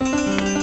Música